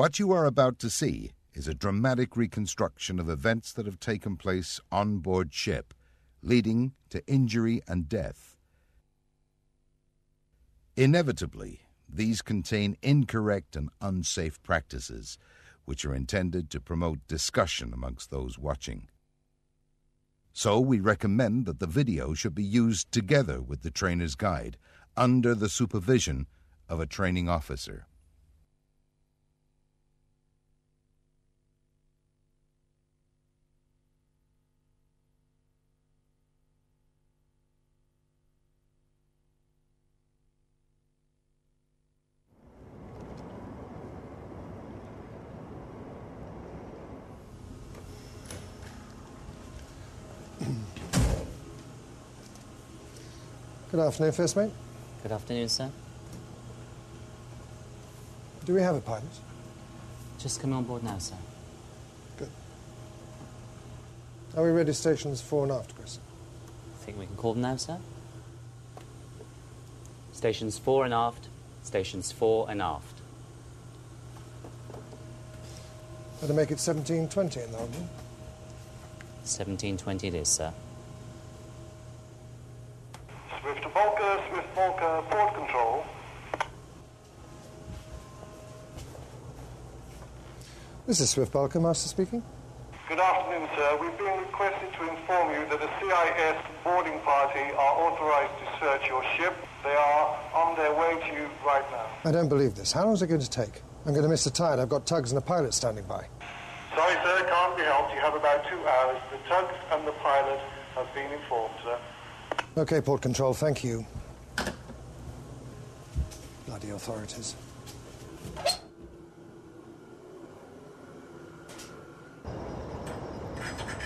What you are about to see is a dramatic reconstruction of events that have taken place on board ship, leading to injury and death. Inevitably, these contain incorrect and unsafe practices, which are intended to promote discussion amongst those watching. So, we recommend that the video should be used together with the trainer's guide, under the supervision of a training officer. Good afternoon, First Mate. Good afternoon, sir. Do we have a pilot? Just come on board now, sir. Good. Are we ready stations fore and aft, Chris? I Think we can call them now, sir? Stations fore and aft. Stations fore and aft. Better make it 1720 in the London. 1720 it is, sir. Swift to Volker, Swift Volker, port control. This is Swift Balker, Master speaking. Good afternoon, sir. We've been requested to inform you that a CIS boarding party are authorized to search your ship. They are on their way to you right now. I don't believe this. How long is it going to take? I'm going to miss the tide. I've got tugs and a pilot standing by. Sorry, sir, can't be helped. You have about two hours. The tugs and the pilot have been informed, sir. Okay, Port Control, thank you. Bloody authorities.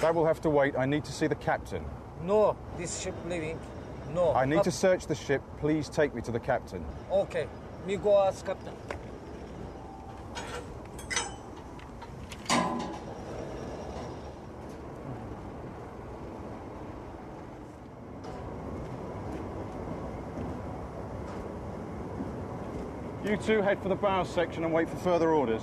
That will have to wait. I need to see the captain. No, this ship leaving. No. I need Up- to search the ship. Please take me to the captain. Okay, me go ask captain. You two head for the bow section and wait for further orders.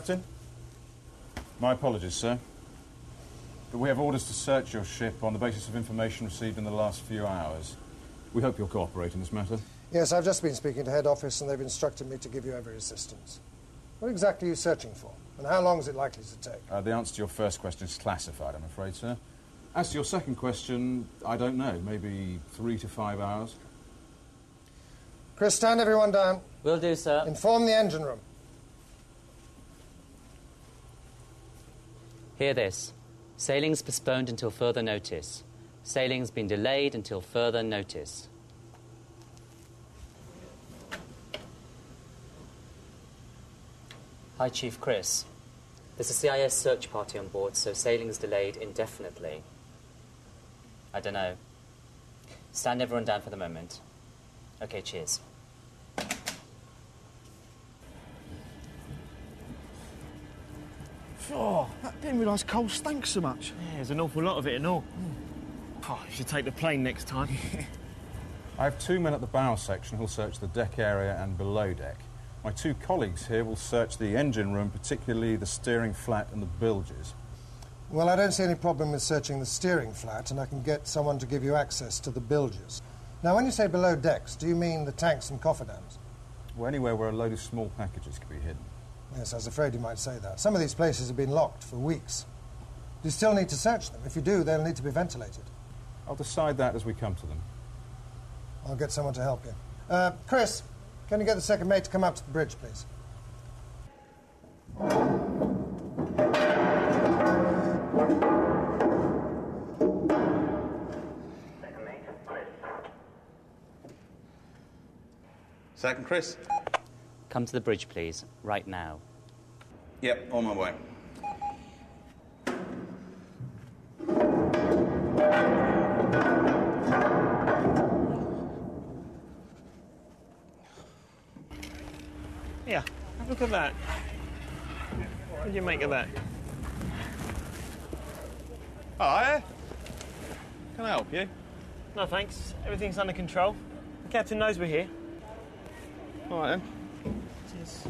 Captain? My apologies, sir. But we have orders to search your ship on the basis of information received in the last few hours. We hope you'll cooperate in this matter. Yes, I've just been speaking to head office and they've instructed me to give you every assistance. What exactly are you searching for? And how long is it likely to take? Uh, the answer to your first question is classified, I'm afraid, sir. As to your second question, I don't know. Maybe three to five hours. Chris, stand everyone down. Will do, sir. Inform the engine room. Hear this. Sailing's postponed until further notice. Sailing's been delayed until further notice. Hi, Chief Chris. There's a CIS search party on board, so sailing's delayed indefinitely. I don't know. Stand everyone down for the moment. Okay, cheers. Didn't realise coal stank so much. Yeah, there's an awful lot of it and all. Oh, you should take the plane next time. I have two men at the bow section who'll search the deck area and below deck. My two colleagues here will search the engine room, particularly the steering flat and the bilges. Well, I don't see any problem with searching the steering flat, and I can get someone to give you access to the bilges. Now, when you say below decks, do you mean the tanks and cofferdams? Or anywhere where a load of small packages could be hidden. Yes, I was afraid you might say that. Some of these places have been locked for weeks. You still need to search them. If you do, they'll need to be ventilated. I'll decide that as we come to them. I'll get someone to help you. Uh, Chris, can you get the second mate to come up to the bridge, please? Second, Chris. Come to the bridge, please, right now. Yep, on my way. Yeah, look at that. What do you make of that? Hi. Can I help you? No, thanks. Everything's under control. The captain knows we're here. All right then. Cheers.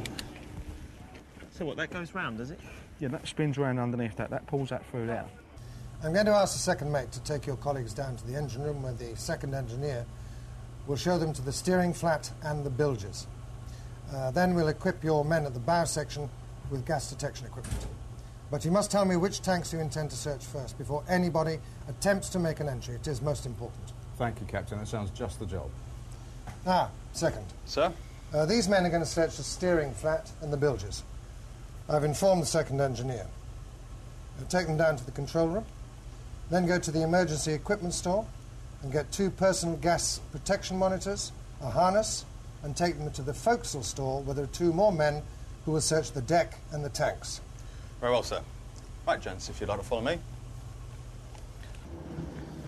So what, that goes round, does it? Yeah, that spins round underneath that. That pulls that through there. I'm going to ask the second mate to take your colleagues down to the engine room where the second engineer will show them to the steering flat and the bilges. Uh, then we'll equip your men at the bow section with gas detection equipment. But you must tell me which tanks you intend to search first before anybody attempts to make an entry. It is most important. Thank you, Captain. That sounds just the job. Ah, second. Sir? Uh, these men are going to search the steering flat and the bilges. I've informed the second engineer. I'll take them down to the control room, then go to the emergency equipment store and get two personal gas protection monitors, a harness, and take them to the forecastle store where there are two more men who will search the deck and the tanks. Very well, sir. Right, gents, if you'd like to follow me.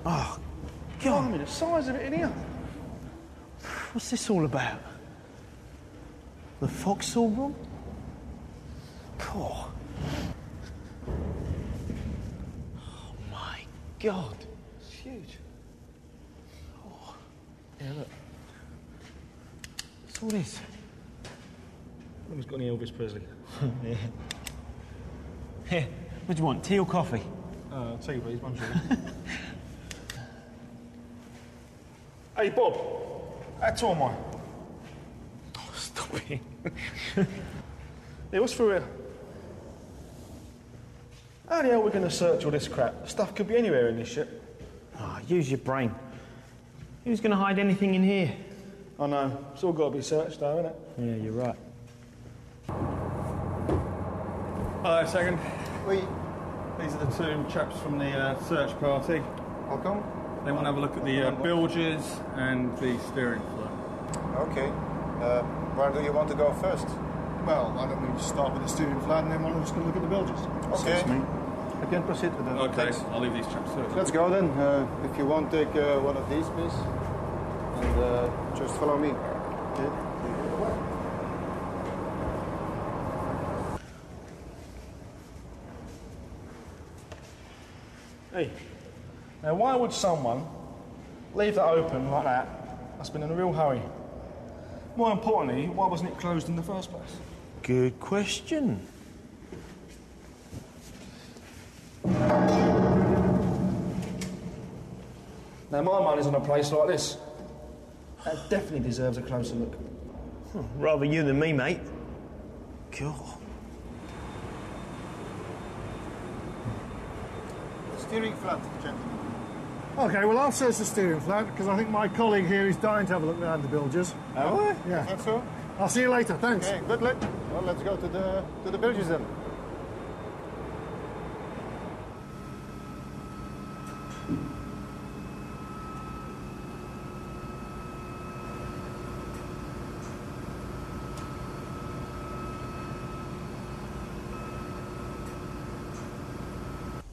Oh, God, I mean, the size of it in here. What's this all about? The forecastle room? Oh. oh my God. It's huge. Oh. Yeah, look. What's all this? Nobody's got any Elvis Presley. yeah. Here, what do you want, tea or coffee? Uh, tea, please, one sugar. hey, Bob. That's all mine. Oh, stop it. Yeah, was for real. How the hell are we going to search all this crap? Stuff could be anywhere in this ship. Oh, use your brain. Who's going to hide anything in here? I know. It's all got to be searched, though, isn't it? Yeah, you're right. Hello, second. We. These are the two chaps from the uh, search party. Welcome. They want to have a look at the uh, bilges and the steering flat. Okay. Uh, where do you want to go first? Well, why don't we start with the steering flat and then one of us can look at the bilges? Okay. Suits me. I can proceed with that. Okay, I'll leave these chaps to it. Let's go then. Uh, if you want, take uh, one of these, please. And uh, just follow me. Okay. Hey, now why would someone leave that open like that? That's been in a real hurry. More importantly, why wasn't it closed in the first place? Good question. Now, my money's on a place like this. That definitely deserves a closer look. Hmm, rather you than me, mate. Cool. Steering flat, gentlemen. Okay, well, I'll search the steering flat because I think my colleague here is dying to have a look around the bilges. Have we? Yeah. That's so? I'll see you later. Thanks. Okay, good luck. Well, let's go to the to the bilges then.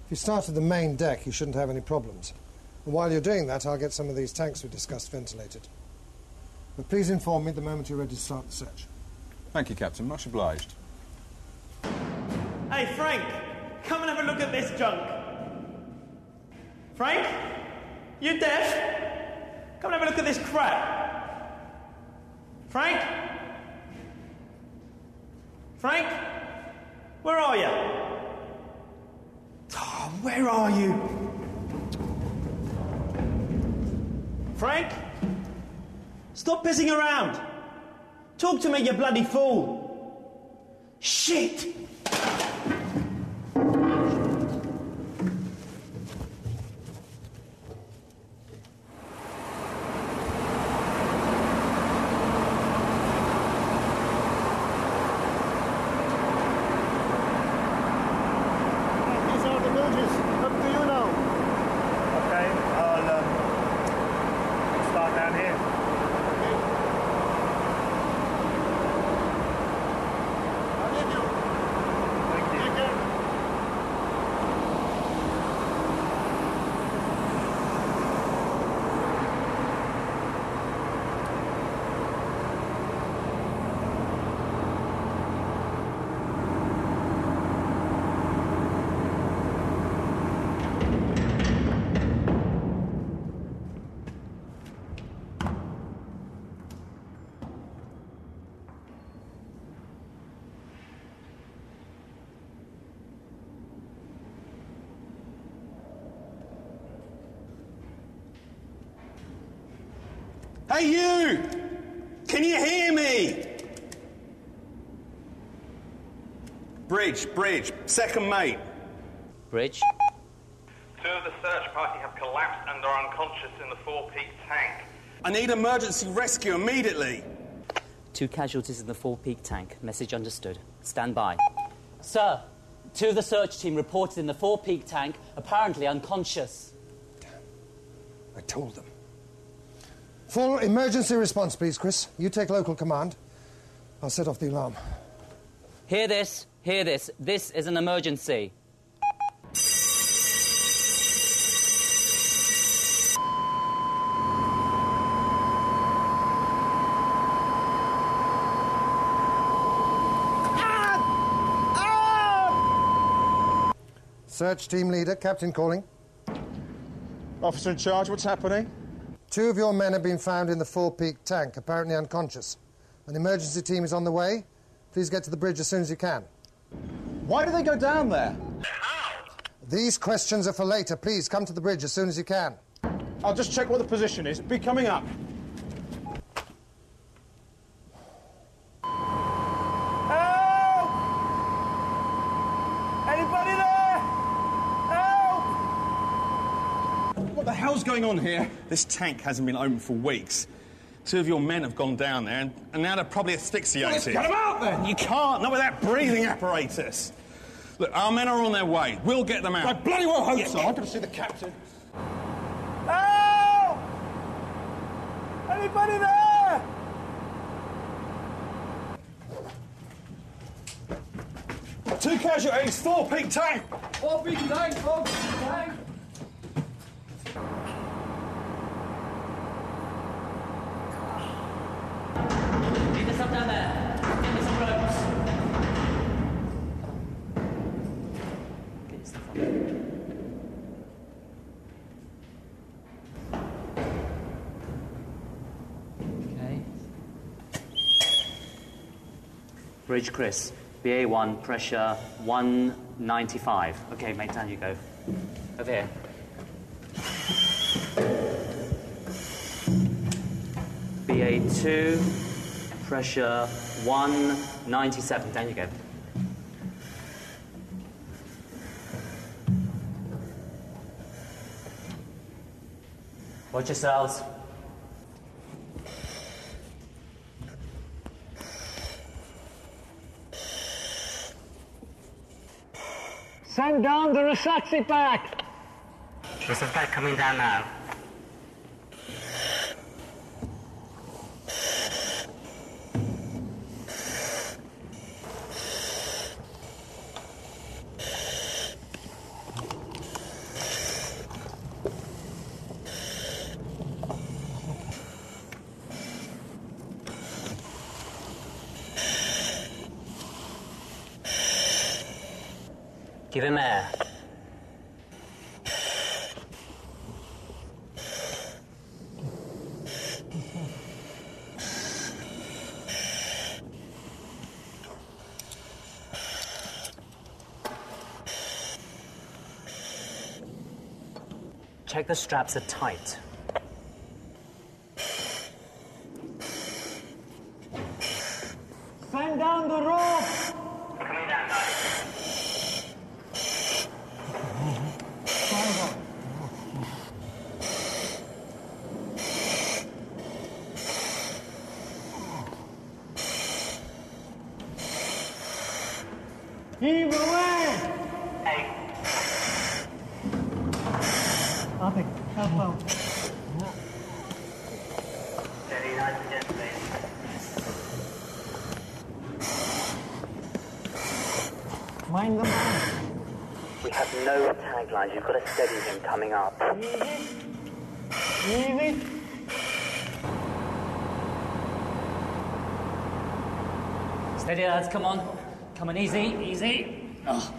If you start at the main deck, you shouldn't have any problems. And while you're doing that, I'll get some of these tanks we discussed ventilated. But please inform me the moment you're ready to start the search. Thank you, Captain. Much obliged. Hey, Frank, come and have a look at this junk. Frank? You deaf? Come and have a look at this crap. Frank? Frank? Where are you? Oh, where are you? Frank? Stop pissing around. Talk to me, you bloody fool. Shit! These are the bilges. Up to you now. Okay, I'll um, start down here. Hey, you! Can you hear me? Bridge, bridge, second mate. Bridge. Two of the search party have collapsed and are unconscious in the Fore Peak tank. I need emergency rescue immediately. Two casualties in the Fore Peak tank. Message understood. Stand by. Sir, two of the search team reported in the Fore Peak tank, apparently unconscious. Damn. I told them. Full emergency response, please, Chris. You take local command. I'll set off the alarm. Hear this, hear this. This is an emergency. Search team leader, captain calling. Officer in charge, what's happening? Two of your men have been found in the Fore Peak tank, apparently unconscious. An emergency team is on the way. Please get to the bridge as soon as you can. Why do they go down there? These questions are for later. Please come to the bridge as soon as you can. I'll just check what the position is. Be coming up. Help! Anybody there? Help! What the hell's going on here? This tank hasn't been open for weeks. Two of your men have gone down there, and, and now they're probably asphyxiated. Well, let's get 'em out then. You can't, not with that breathing apparatus. Look, our men are on their way. We'll get them out. I bloody well hope Yeah. so. I've got to see the captain. Help! Anybody there? Two casualties, fore peak tank. Fore Peak tank, Fore Peak tank. Bridge Chris, BA1, pressure 195. Okay, mate, down you go. Over here. BA2, pressure 197. Down you go. Watch yourselves. Send down the Rasaxi pack. This is back coming down now. Give him air. Check the straps are tight. Send down the rope. Heave away. Nothing. Help out. Mind the man. We have no taglines. You've got to steady him coming up. Easy. Steady, lads. Come on. Come on, easy, easy. Oh.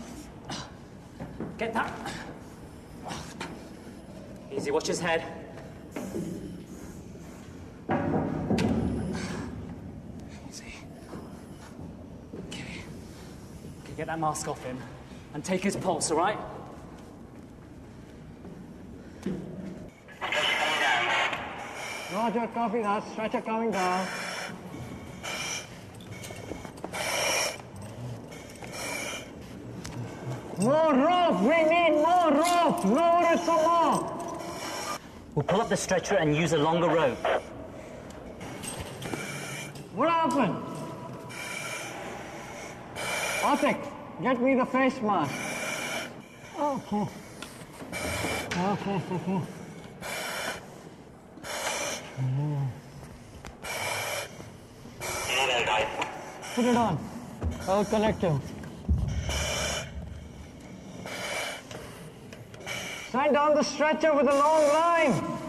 Get that. Easy. Watch his head. Easy. Okay, get that mask off him and take his pulse. All right? Roger, copy that. Stretcher coming down. More rope! We need more rope! Lower it some more! We'll pull up the stretcher and use a longer rope. What happened? Otik, get me the face mask. Okay. Okay, okay. Put it on. I'll connect you. Send down the stretcher with a long line.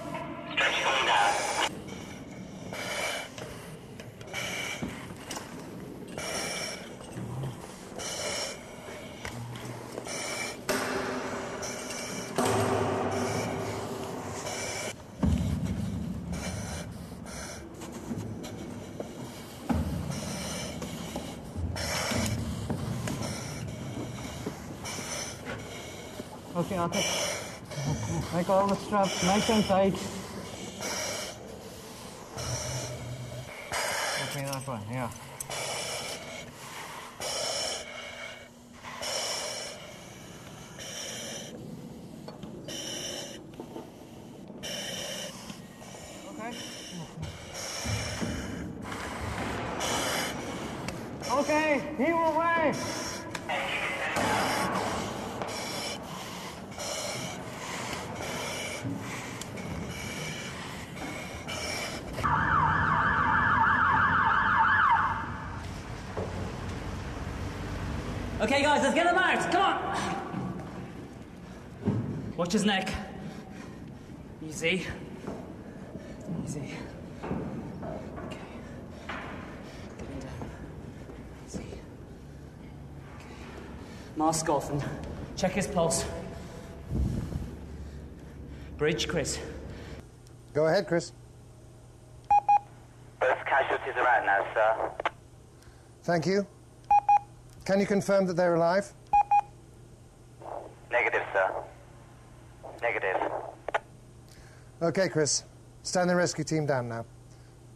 Okay, Otik. Make all the straps nice and tight. Okay, that one, yeah. Okay. Okay, heave away. Okay, guys, let's get him out. Come on. Watch his neck. Easy. Easy. Okay. Getting down. Easy. Okay. Mask off and check his pulse. Bridge, Chris. Go ahead, Chris. Both casualties are out now, sir. Thank you. Can you confirm that they're alive? Negative, sir. Negative. Okay, Chris. Stand the rescue team down now.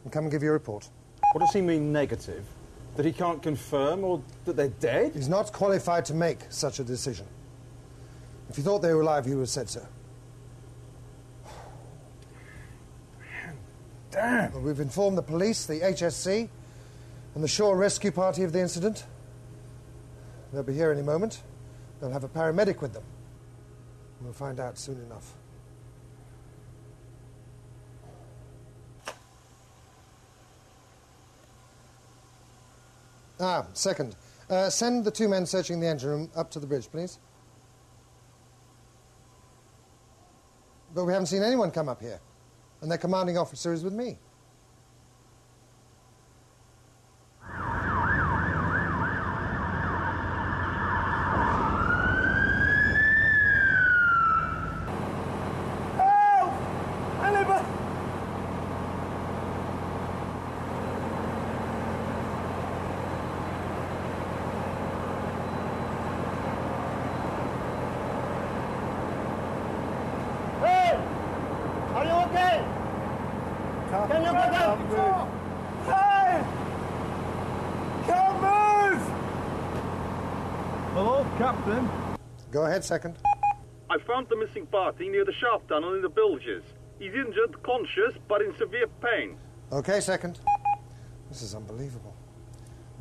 And come and give your report. What does he mean, negative? That he can't confirm or that they're dead? He's not qualified to make such a decision. If you thought they were alive, you would have said so. Damn. Well, we've informed the police, the HSC, and the shore rescue party of the incident. They'll be here any moment. They'll have a paramedic with them. We'll find out soon enough. Ah, second. Uh, send the two men searching the engine room up to the bridge, please. But we haven't seen anyone come up here. And their commanding officer is with me. Help! Anybody? Hey! Are you okay? Can you get up? Hey! Can't move! Hello, Captain. Go ahead, second. I found the missing party near the shaft tunnel in the bilges. He's injured, conscious, but in severe pain. Okay, second. This is unbelievable.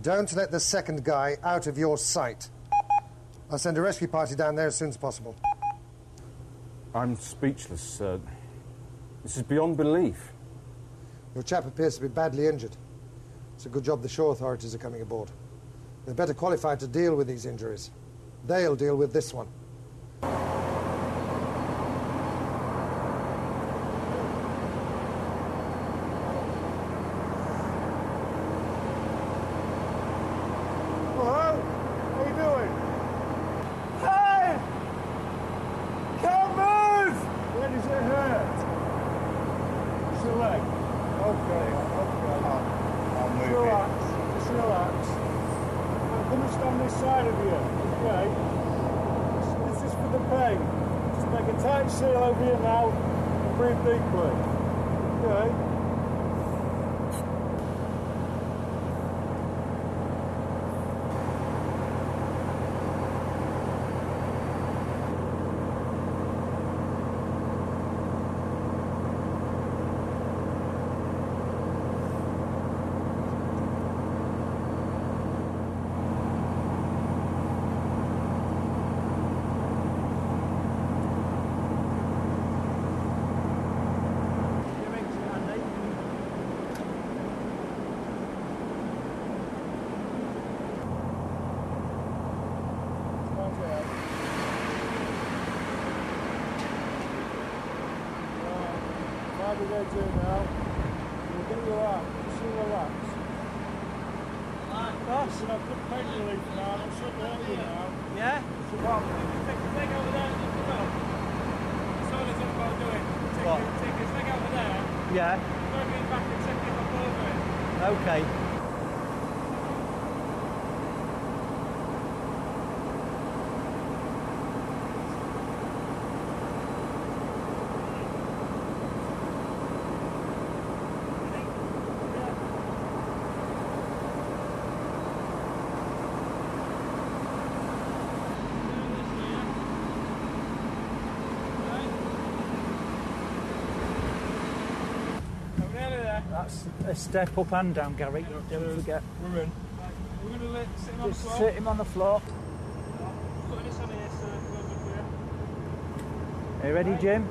Don't let the second guy out of your sight. I'll send a rescue party down there as soon as possible. I'm speechless, sir. This is beyond belief. Your chap appears to be badly injured. It's a good job the shore authorities are coming aboard. They're better qualified to deal with these injuries. They'll deal with this one. Hello? How you doing? Hey! Can't move! Where it hurt? Your leg. Okay, okay. I'll move Just relax. Just relax. I'm going to stand this side of you, okay? This, is for the pain. Just make a tight seal over your mouth and breathe deeply. Okay? Navigator now. We'll get you out. Just you relax. Listen, I've put pain relief now. I'm sure to help you now. Yeah? So, well, Take his leg over there and lift him up. That's all he's about doing. Take, What? his- take his leg over there, Yeah. throw him back and check him up over it. Okay. We're nearly there. That's a step up and down, Gary. Don't forget. We're in. We're going to let, sit him on the floor. sit him on the floor. Putting this on here so it's over for you. Are you ready, Jim?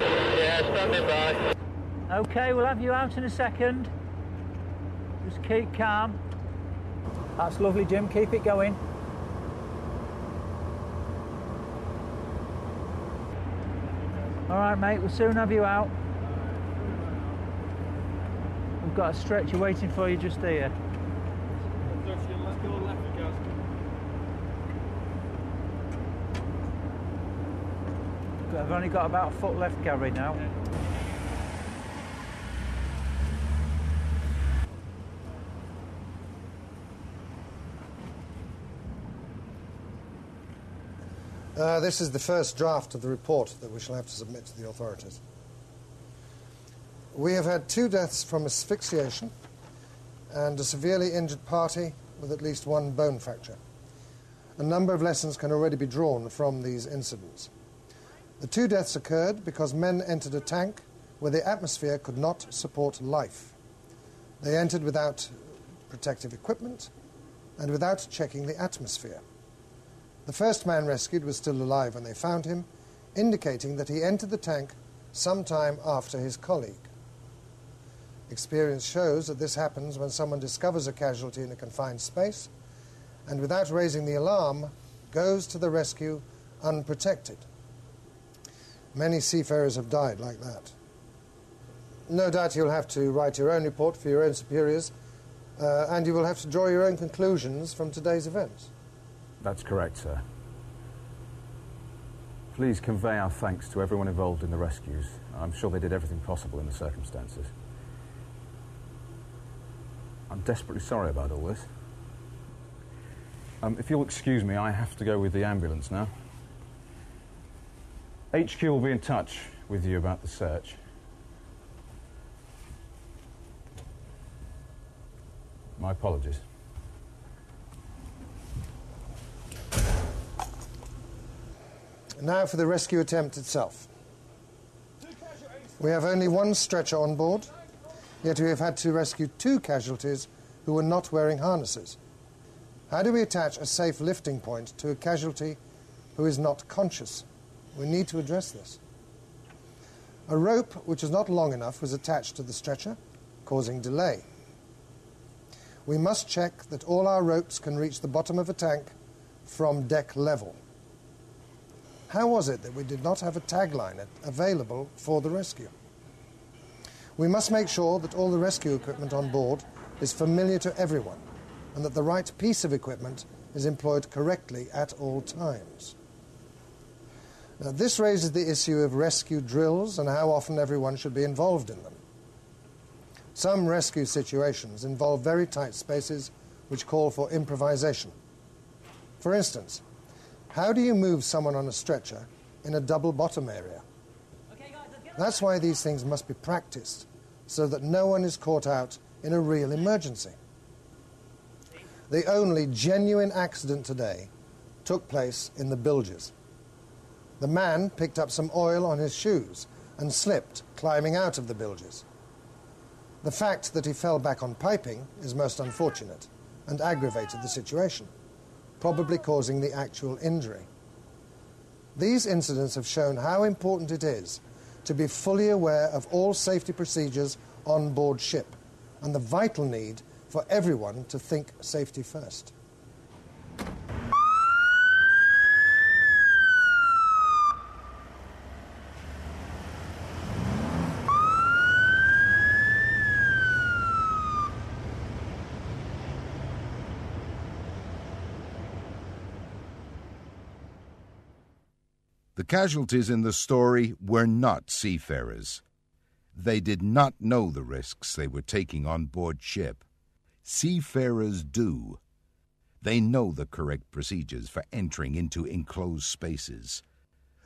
Yeah, standing by. Okay, we'll have you out in a second. Just keep calm. That's lovely, Jim. Keep it going. All right, mate. We'll soon have you out. We've got a stretcher waiting for you just here. Let's go left, guys. I've only got about a foot left, Gary, now. Uh, this is the first draft of the report that we shall have to submit to the authorities. We have had two deaths from asphyxiation and a severely injured party with at least one bone fracture. A number of lessons can already be drawn from these incidents. The two deaths occurred because men entered a tank where the atmosphere could not support life. They entered without protective equipment and without checking the atmosphere. The first man rescued was still alive when they found him, indicating that he entered the tank sometime after his colleague. Experience shows that this happens when someone discovers a casualty in a confined space and, without raising the alarm, goes to the rescue unprotected. Many seafarers have died like that. No doubt you'll have to write your own report for your own superiors, uh, and you will have to draw your own conclusions from today's events. That's correct, sir. Please convey our thanks to everyone involved in the rescues. I'm sure they did everything possible in the circumstances. I'm desperately sorry about all this. Um, if you'll excuse me, I have to go with the ambulance now. HQ will be in touch with you about the search. My apologies. Now for the rescue attempt itself. We have only one stretcher on board, yet we have had to rescue two casualties who were not wearing harnesses. How do we attach a safe lifting point to a casualty who is not conscious? We need to address this. A rope which was not long enough was attached to the stretcher, causing delay. We must check that all our ropes can reach the bottom of a tank from deck level. How was it that we did not have a tagline available for the rescue? We must make sure that all the rescue equipment on board is familiar to everyone and that the right piece of equipment is employed correctly at all times. Now, this raises the issue of rescue drills and how often everyone should be involved in them. Some rescue situations involve very tight spaces which call for improvisation. For instance, how do you move someone on a stretcher in a double bottom area? That's why these things must be practiced so that no one is caught out in a real emergency. The only genuine accident today took place in the bilges. The man picked up some oil on his shoes and slipped climbing out of the bilges. The fact that he fell back on piping is most unfortunate and aggravated the situation, probably causing the actual injury. These incidents have shown how important it is to be fully aware of all safety procedures on board ship and the vital need for everyone to think safety first. The casualties in the story were not seafarers. They did not know the risks they were taking on board ship. Seafarers do. They know the correct procedures for entering into enclosed spaces.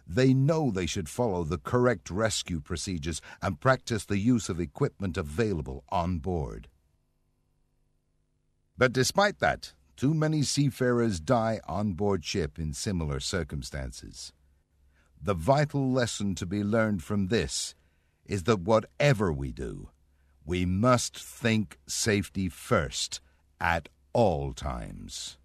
They know they should follow the correct rescue procedures and practice the use of equipment available on board. But despite that, too many seafarers die on board ship in similar circumstances. The vital lesson to be learned from this is that whatever we do, we must think safety first at all times.